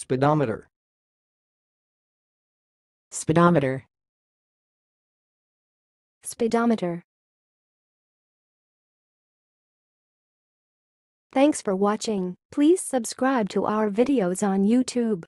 Speedometer. speedometer, speedometer. Thanks for watching. Please subscribe to our videos on YouTube.